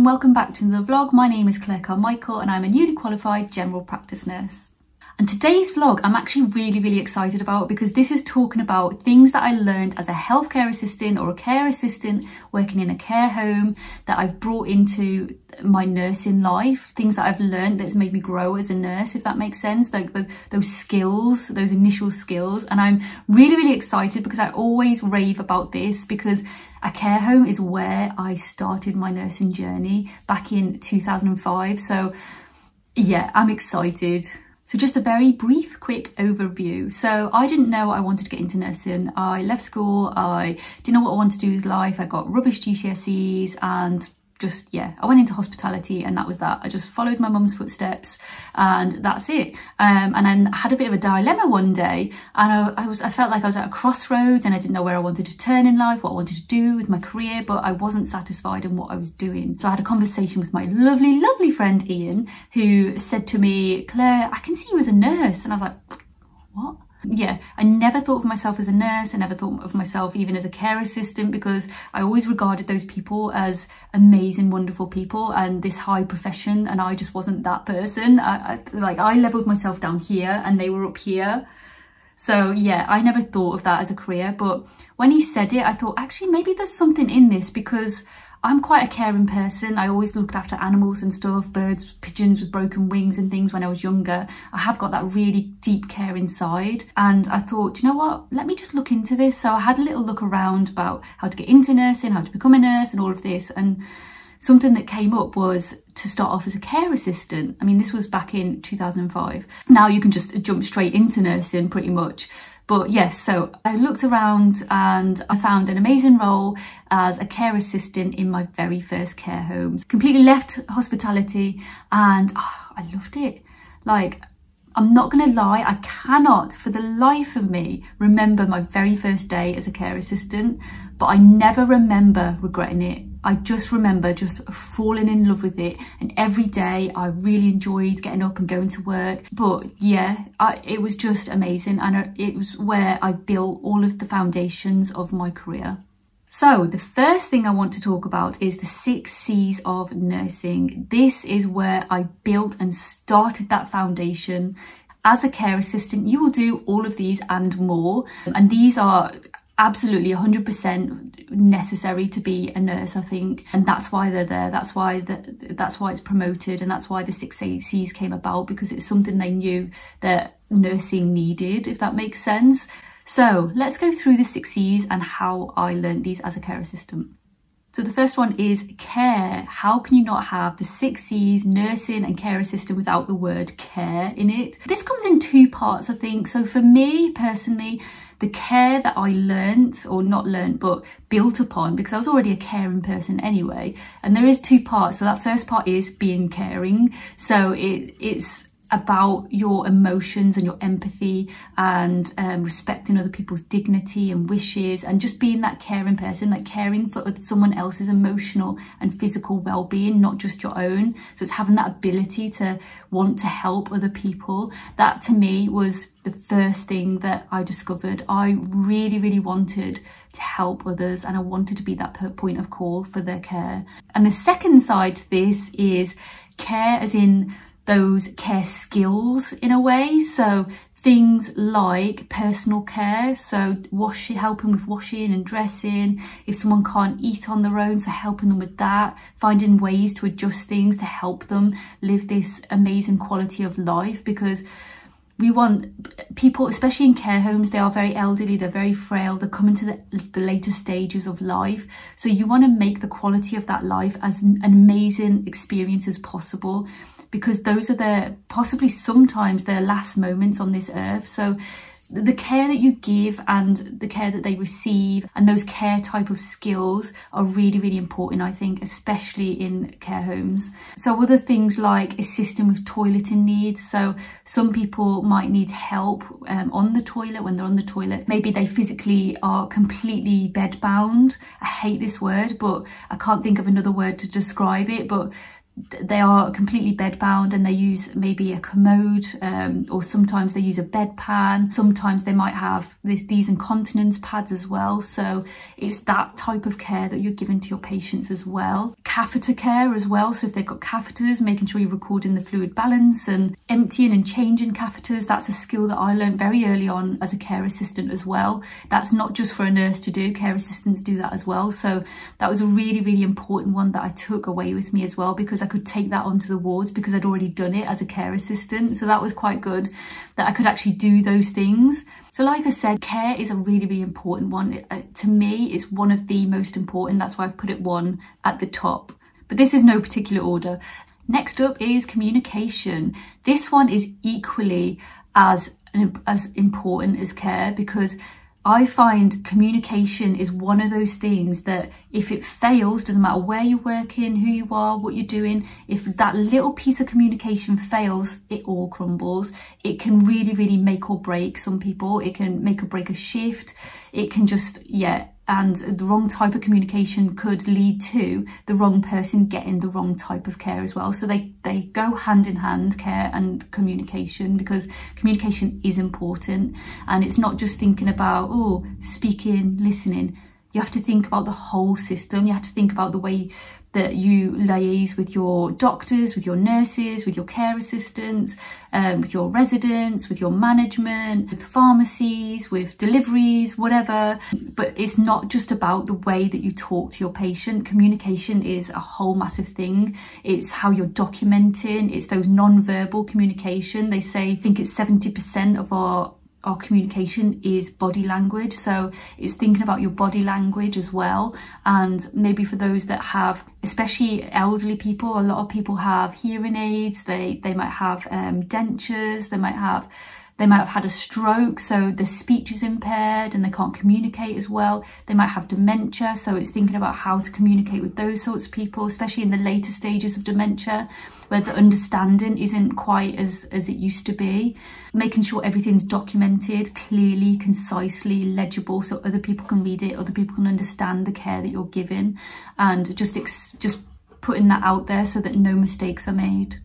and welcome back to the vlog. My name is Claire Carmichael and I'm a newly qualified general practice nurse. And today's vlog I'm actually really, really excited about because this is talking about things that I learned as a healthcare assistant or a care assistant working in a care home that I've brought into my nursing life, things that I've learned that's made me grow as a nurse, if that makes sense, like the, those skills, those initial skills. And I'm really, really excited because I always rave about this because a care home is where I started my nursing journey back in 2005. So yeah, I'm excited. So just a very brief, quick overview. So I didn't know I wanted to get into nursing. I left school, I didn't know what I wanted to do with life. I got rubbish GCSEs and just, yeah, I went into hospitality and that was that. I just followed my mum's footsteps and that's it. Um, and then I had a bit of a dilemma one day and I, I, was, I felt like I was at a crossroads and I didn't know where I wanted to turn in life, what I wanted to do with my career, but I wasn't satisfied in what I was doing. So I had a conversation with my lovely, lovely friend Ian, who said to me, Claire, I can see you as a nurse. And I was like, what? Yeah, I never thought of myself as a nurse. I never thought of myself even as a care assistant because I always regarded those people as amazing, wonderful people and this high profession. And I just wasn't that person. I, I, like I leveled myself down here and they were up here. So yeah, I never thought of that as a career. But when he said it, I thought actually maybe there's something in this because I'm quite a caring person. I always looked after animals and stuff, birds, pigeons with broken wings and things when I was younger. I have got that really deep care inside. And I thought, you know what, let me just look into this. So I had a little look around about how to get into nursing, how to become a nurse and all of this. And something that came up was to start off as a care assistant. I mean, this was back in 2005. Now you can just jump straight into nursing pretty much. But yes, so I looked around and I found an amazing role as a care assistant in my very first care homes. Completely left hospitality and oh, I loved it. Like, I'm not gonna lie, I cannot for the life of me remember my very first day as a care assistant, but I never remember regretting it I just remember just falling in love with it and every day I really enjoyed getting up and going to work but yeah I, it was just amazing and it was where I built all of the foundations of my career. So the first thing I want to talk about is the six C's of nursing. This is where I built and started that foundation. As a care assistant, you will do all of these and more. And these are absolutely 100% necessary to be a nurse I think and that's why they're there that's why the, that's why it's promoted and that's why the 6ACs came about because it's something they knew that nursing needed if that makes sense so let's go through the 6 C's and how I learned these as a care assistant so the first one is care. How can you not have the six C's, nursing and care assistant without the word care in it? This comes in two parts, I think. So for me personally, the care that I learnt or not learnt but built upon because I was already a caring person anyway and there is two parts. So that first part is being caring. So it, it's about your emotions and your empathy and um, respecting other people's dignity and wishes and just being that caring person, like caring for someone else's emotional and physical well-being, not just your own. So it's having that ability to want to help other people. That to me was the first thing that I discovered. I really, really wanted to help others and I wanted to be that point of call for their care. And the second side to this is care as in those care skills in a way. So things like personal care, so washing, helping with washing and dressing, if someone can't eat on their own, so helping them with that, finding ways to adjust things to help them live this amazing quality of life because we want people, especially in care homes, they are very elderly, they're very frail, they're coming to the, the later stages of life. So you want to make the quality of that life as an amazing experience as possible because those are their possibly sometimes their last moments on this earth. So the care that you give and the care that they receive and those care type of skills are really really important I think especially in care homes. So other things like assisting with toileting needs. So some people might need help um, on the toilet when they're on the toilet. Maybe they physically are completely bed bound I hate this word but I can't think of another word to describe it but they are completely bedbound and they use maybe a commode um, or sometimes they use a bedpan. Sometimes they might have this, these incontinence pads as well. So it's that type of care that you're giving to your patients as well. Catheter care as well. So if they've got catheters, making sure you're recording the fluid balance and emptying and changing catheters. That's a skill that I learned very early on as a care assistant as well. That's not just for a nurse to do, care assistants do that as well. So that was a really, really important one that I took away with me as well because I could take that onto the wards because I'd already done it as a care assistant. So that was quite good that I could actually do those things. So like I said, care is a really, really important one. It, uh, to me, it's one of the most important. That's why I've put it one at the top. But this is no particular order. Next up is communication. This one is equally as, as important as care because I find communication is one of those things that if it fails, doesn't matter where you're working, who you are, what you're doing, if that little piece of communication fails, it all crumbles. It can really, really make or break some people. It can make or break a shift. It can just, yeah, and the wrong type of communication could lead to the wrong person getting the wrong type of care as well. So they, they go hand in hand, care and communication, because communication is important. And it's not just thinking about, oh, speaking, listening. You have to think about the whole system. You have to think about the way that you liaise with your doctors, with your nurses, with your care assistants, um, with your residents, with your management, with pharmacies, with deliveries, whatever. But it's not just about the way that you talk to your patient. Communication is a whole massive thing. It's how you're documenting. It's those non-verbal communication. They say, I think it's 70% of our our communication is body language. So it's thinking about your body language as well. And maybe for those that have especially elderly people a lot of people have hearing aids. They they might have um, dentures. They might have they might have had a stroke, so their speech is impaired and they can't communicate as well. They might have dementia, so it's thinking about how to communicate with those sorts of people, especially in the later stages of dementia, where the understanding isn't quite as, as it used to be. Making sure everything's documented clearly, concisely, legible, so other people can read it, other people can understand the care that you're giving, and just, just putting that out there so that no mistakes are made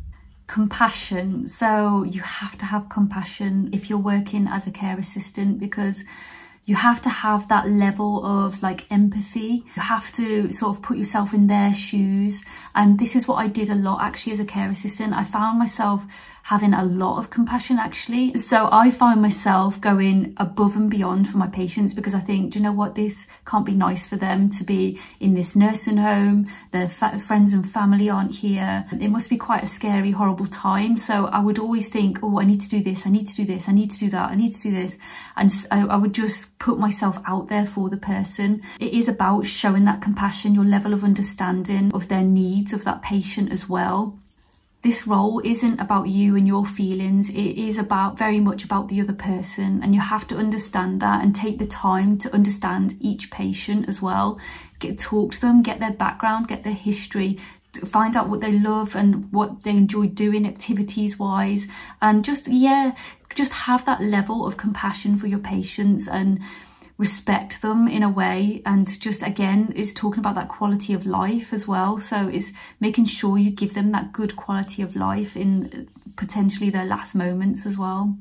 compassion. So you have to have compassion if you're working as a care assistant because you have to have that level of like empathy. You have to sort of put yourself in their shoes. And this is what I did a lot actually as a care assistant. I found myself having a lot of compassion actually. So I find myself going above and beyond for my patients because I think, do you know what, this can't be nice for them to be in this nursing home, their friends and family aren't here. It must be quite a scary, horrible time. So I would always think, oh, I need to do this, I need to do this, I need to do that, I need to do this. And I, I would just put myself out there for the person. It is about showing that compassion, your level of understanding of their needs of that patient as well this role isn't about you and your feelings. It is about very much about the other person and you have to understand that and take the time to understand each patient as well. Get talk to them get their background get their history find out what they love and what they enjoy doing activities wise and just yeah just have that level of compassion for your patients and respect them in a way and just again is talking about that quality of life as well. So it's making sure you give them that good quality of life in potentially their last moments as well.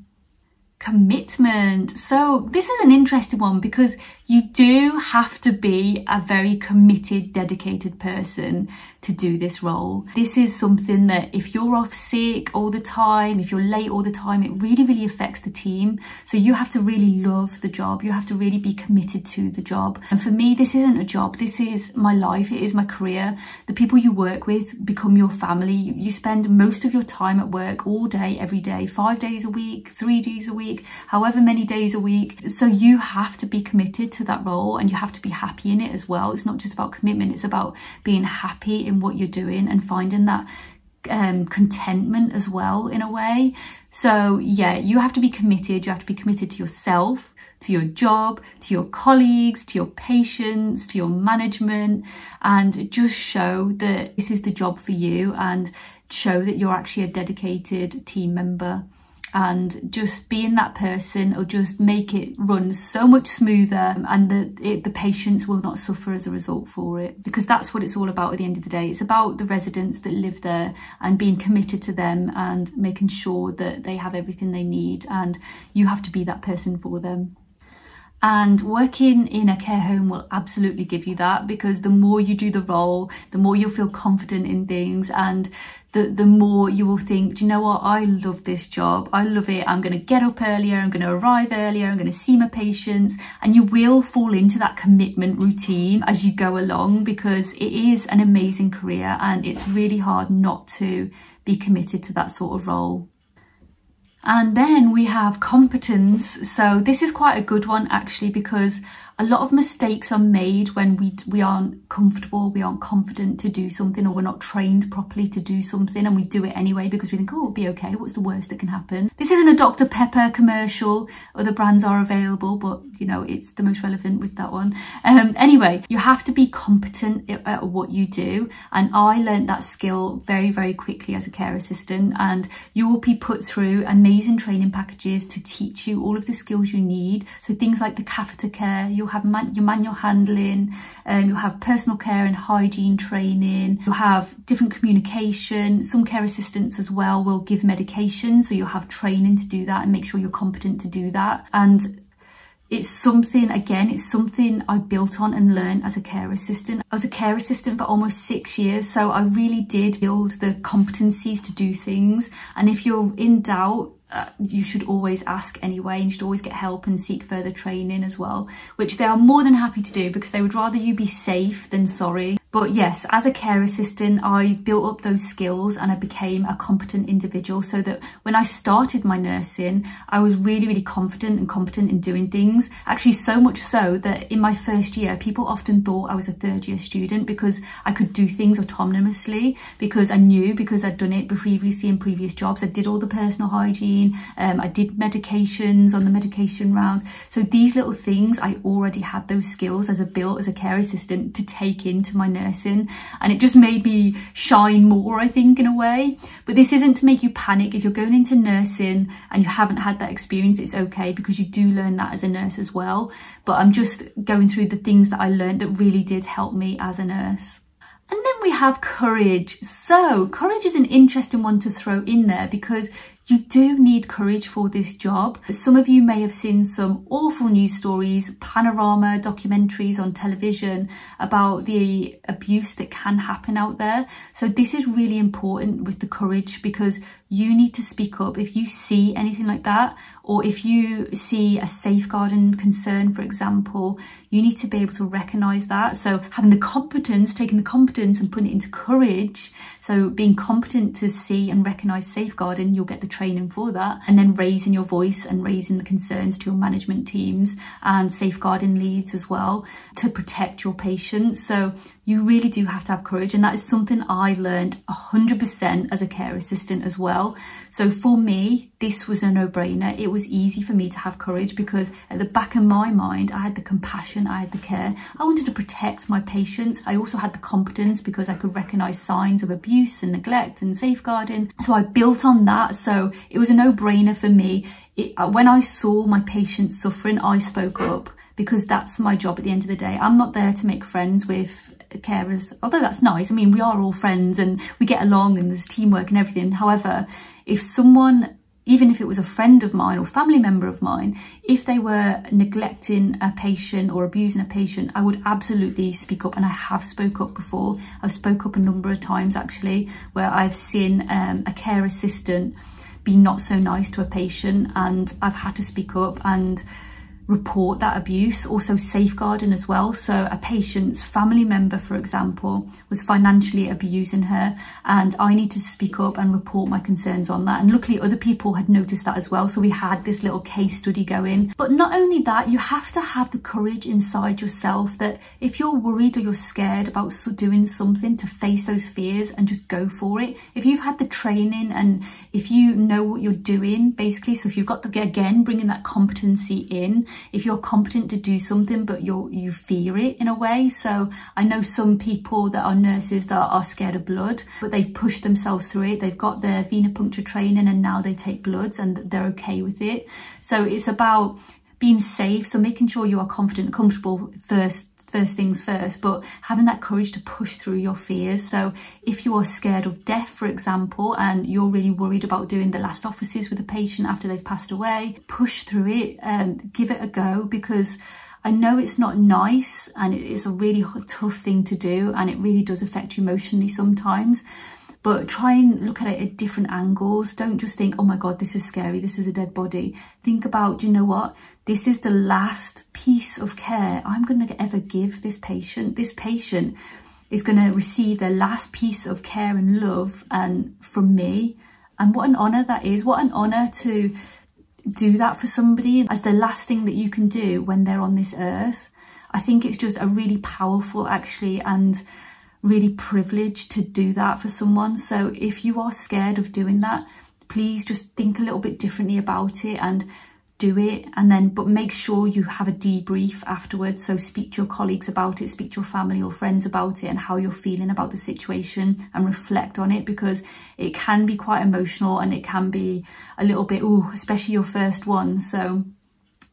Commitment. So this is an interesting one because you do have to be a very committed dedicated person to do this role. This is something that if you're off sick all the time, if you're late all the time, it really, really affects the team. So you have to really love the job. You have to really be committed to the job. And for me, this isn't a job. This is my life. It is my career. The people you work with become your family. You spend most of your time at work all day, every day, five days a week, three days a week, however many days a week. So you have to be committed to that role and you have to be happy in it as well. It's not just about commitment. It's about being happy in what you're doing and finding that um, contentment as well in a way. So yeah, you have to be committed. You have to be committed to yourself, to your job, to your colleagues, to your patients, to your management, and just show that this is the job for you and show that you're actually a dedicated team member. And just being that person will just make it run so much smoother um, and the, the patients will not suffer as a result for it because that's what it's all about at the end of the day. It's about the residents that live there and being committed to them and making sure that they have everything they need and you have to be that person for them. And working in a care home will absolutely give you that because the more you do the role, the more you'll feel confident in things and the, the more you will think, do you know what, I love this job, I love it, I'm going to get up earlier, I'm going to arrive earlier, I'm going to see my patients, and you will fall into that commitment routine as you go along because it is an amazing career and it's really hard not to be committed to that sort of role. And then we have competence. So this is quite a good one actually because a lot of mistakes are made when we we aren't comfortable, we aren't confident to do something or we're not trained properly to do something and we do it anyway because we think, oh, it'll be okay. What's the worst that can happen? This isn't a Dr. Pepper commercial. Other brands are available, but you know, it's the most relevant with that one. Um, anyway, you have to be competent at what you do. And I learned that skill very, very quickly as a care assistant and you will be put through amazing training packages to teach you all of the skills you need. So things like the catheter care, you'll have man your manual handling, um, you'll have personal care and hygiene training, you'll have different communication. Some care assistants as well will give medication, so you'll have training to do that and make sure you're competent to do that. And it's something, again, it's something I built on and learned as a care assistant. I was a care assistant for almost six years, so I really did build the competencies to do things. And if you're in doubt, uh, you should always ask anyway and you should always get help and seek further training as well which they are more than happy to do because they would rather you be safe than sorry but yes, as a care assistant, I built up those skills and I became a competent individual so that when I started my nursing, I was really, really confident and competent in doing things. Actually, so much so that in my first year, people often thought I was a third year student because I could do things autonomously because I knew because I'd done it previously in previous jobs. I did all the personal hygiene, um, I did medications on the medication rounds. So these little things, I already had those skills as a built as a care assistant to take into my nursing nursing and it just made me shine more I think in a way but this isn't to make you panic if you're going into nursing and you haven't had that experience it's okay because you do learn that as a nurse as well but I'm just going through the things that I learned that really did help me as a nurse. And then we have courage. So courage is an interesting one to throw in there because you do need courage for this job. Some of you may have seen some awful news stories, panorama documentaries on television about the abuse that can happen out there. So this is really important with the courage because you need to speak up if you see anything like that or if you see a safeguarding concern for example you need to be able to recognize that. So having the competence taking the competence and putting it into courage. So being competent to see and recognize safeguarding you'll get the training for that. And then raising your voice and raising the concerns to your management teams and safeguarding leads as well to protect your patients. So you really do have to have courage and that is something I learned 100% as a care assistant as well. So for me, this was a no-brainer. It was easy for me to have courage because at the back of my mind, I had the compassion, I had the care. I wanted to protect my patients. I also had the competence because I could recognise signs of abuse and neglect and safeguarding. So I built on that. So it was a no-brainer for me. It, uh, when I saw my patients suffering, I spoke up because that's my job at the end of the day. I'm not there to make friends with carers, although that's nice. I mean, we are all friends and we get along and there's teamwork and everything. However, if someone, even if it was a friend of mine or family member of mine, if they were neglecting a patient or abusing a patient, I would absolutely speak up. And I have spoke up before. I've spoke up a number of times actually, where I've seen um, a care assistant be not so nice to a patient and I've had to speak up and report that abuse, also safeguarding as well. So a patient's family member, for example, was financially abusing her and I need to speak up and report my concerns on that. And luckily other people had noticed that as well. So we had this little case study going. But not only that, you have to have the courage inside yourself that if you're worried or you're scared about doing something to face those fears and just go for it. If you've had the training and if you know what you're doing, basically, so if you've got the, again, bringing that competency in, if you're competent to do something but you're you fear it in a way. So i know some people that are nurses that are scared of blood but they've pushed themselves through it. They've got their venipuncture training and now they take bloods and they're okay with it. So it's about being safe. So making sure you are confident comfortable first first things first, but having that courage to push through your fears. So if you are scared of death, for example, and you're really worried about doing the last offices with a patient after they've passed away, push through it and give it a go because I know it's not nice and it is a really tough thing to do and it really does affect you emotionally sometimes but try and look at it at different angles. Don't just think, oh my God, this is scary. This is a dead body. Think about, you know what? This is the last piece of care I'm going to ever give this patient. This patient is going to receive the last piece of care and love and from me. And what an honour that is. What an honour to do that for somebody as the last thing that you can do when they're on this earth. I think it's just a really powerful actually and really privileged to do that for someone. So if you are scared of doing that, please just think a little bit differently about it and do it. And then but make sure you have a debrief afterwards. So speak to your colleagues about it speak to your family or friends about it and how you're feeling about the situation and reflect on it because it can be quite emotional and it can be a little bit oh especially your first one. So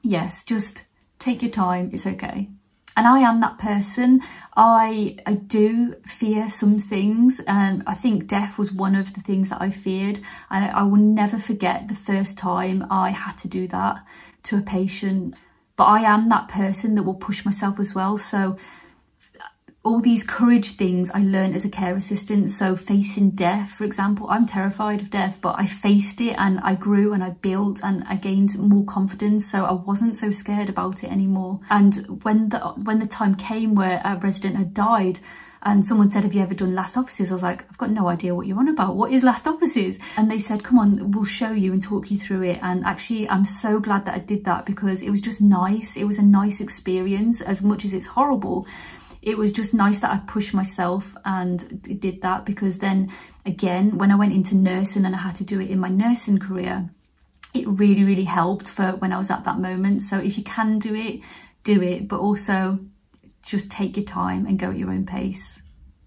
yes just take your time. It's okay and I am that person. I I do fear some things and I think death was one of the things that I feared and I will never forget the first time I had to do that to a patient. But I am that person that will push myself as well. So all these courage things I learned as a care assistant. So facing death, for example, I'm terrified of death, but I faced it and I grew and I built and I gained more confidence. So I wasn't so scared about it anymore. And when the, when the time came where a resident had died, and someone said, have you ever done last offices? I was like, I've got no idea what you're on about. What is last offices? And they said, come on, we'll show you and talk you through it. And actually, I'm so glad that I did that because it was just nice. It was a nice experience as much as it's horrible it was just nice that I pushed myself and did that because then again, when I went into nursing and I had to do it in my nursing career, it really, really helped for when I was at that moment. So if you can do it, do it, but also just take your time and go at your own pace.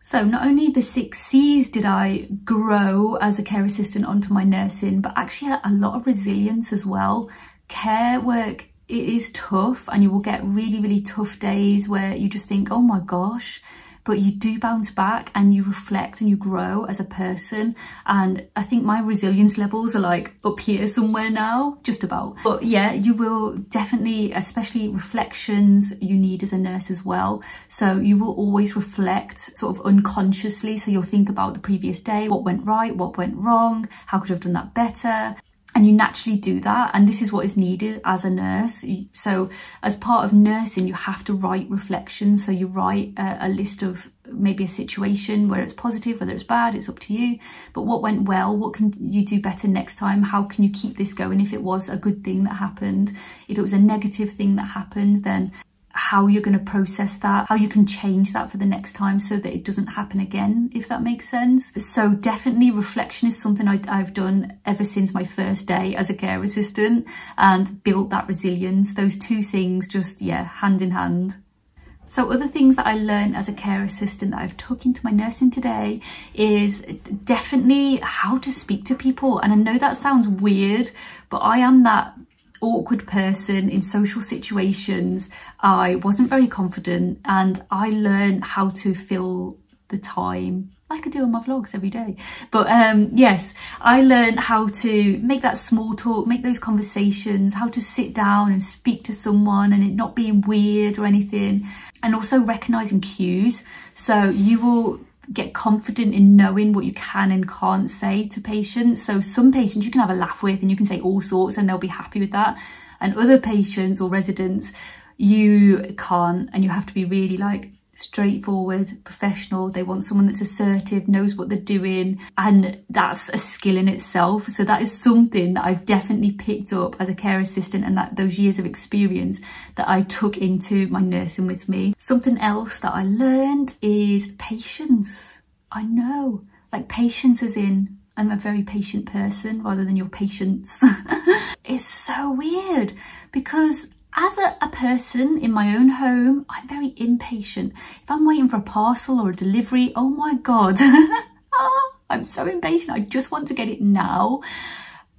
So not only the six C's did I grow as a care assistant onto my nursing, but actually a lot of resilience as well. Care work it is tough and you will get really, really tough days where you just think, oh my gosh, but you do bounce back and you reflect and you grow as a person. And I think my resilience levels are like up here somewhere now, just about. But yeah, you will definitely, especially reflections you need as a nurse as well. So you will always reflect sort of unconsciously. So you'll think about the previous day, what went right, what went wrong, how could I have done that better? And you naturally do that and this is what is needed as a nurse. So as part of nursing you have to write reflections. So you write a, a, list of maybe a situation where it's positive whether it's bad it's up to you. But what went well what can you do better next time? How can you keep this going? If it was a good thing that happened if it was a negative thing that happened then how you're going to process that, how you can change that for the next time so that it doesn't happen again, if that makes sense. So definitely reflection is something I, have done ever since my first day as a care assistant and built that resilience. Those two things just, yeah, hand in hand. So other things that I learned as a care assistant that I've took into my nursing today is definitely how to speak to people. And I know that sounds weird, but I am that awkward person in social situations. I wasn't very confident and I learned how to fill the time like I do on my vlogs every day. But um, yes, I learned how to make that small talk, make those conversations, how to sit down and speak to someone and it not being weird or anything. And also recognizing cues. So you will get confident in knowing what you can and can't say to patients. So some patients you can have a laugh with and you can say all sorts and they'll be happy with that. And other patients or residents, you can't and you have to be really like straightforward, professional. They want someone that's assertive, knows what they're doing, and that's a skill in itself. So that is something that I've definitely picked up as a care assistant and that those years of experience that I took into my nursing with me. Something else that I learned is patience. I know, like patience as in I'm a very patient person rather than your patience. it's so weird because as a, a, person in my own home, I'm very impatient. If I'm waiting for a parcel or a delivery, oh my God, ah, I'm so impatient. I just want to get it now.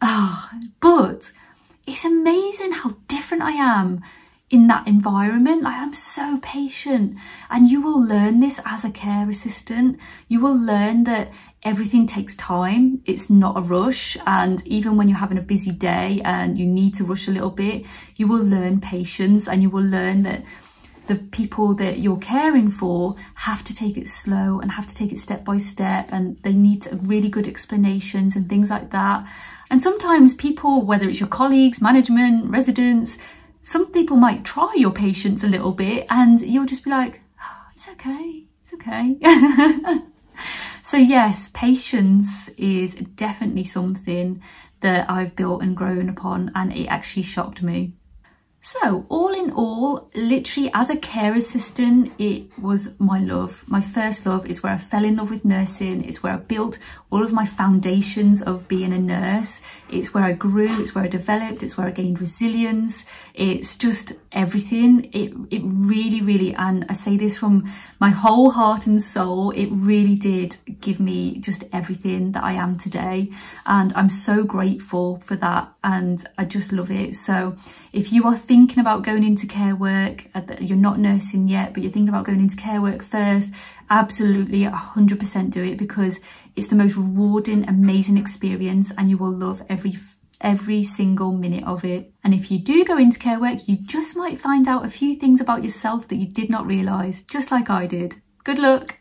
Oh, but it's amazing how different I am in that environment. I am so patient and you will learn this as a care assistant. You will learn that everything takes time. It's not a rush. And even when you're having a busy day and you need to rush a little bit, you will learn patience and you will learn that the people that you're caring for have to take it slow and have to take it step by step and they need really good explanations and things like that. And sometimes people, whether it's your colleagues, management, residents, some people might try your patience a little bit and you'll just be like, oh, it's okay, it's okay. So yes, patience is definitely something that I've built and grown upon and it actually shocked me. So all in all, literally as a care assistant, it was my love. My first love is where I fell in love with nursing. It's where I built all of my foundations of being a nurse. It's where I grew, it's where I developed, it's where I gained resilience. It's just everything. It, it really, really, and I say this from my whole heart and soul, it really did give me just everything that I am today. And I'm so grateful for that. And I just love it. So if you are thinking about going into care work, uh, you're not nursing yet, but you're thinking about going into care work first, absolutely 100% do it because it's the most rewarding, amazing experience and you will love every every single minute of it. And if you do go into care work, you just might find out a few things about yourself that you did not realise, just like I did. Good luck!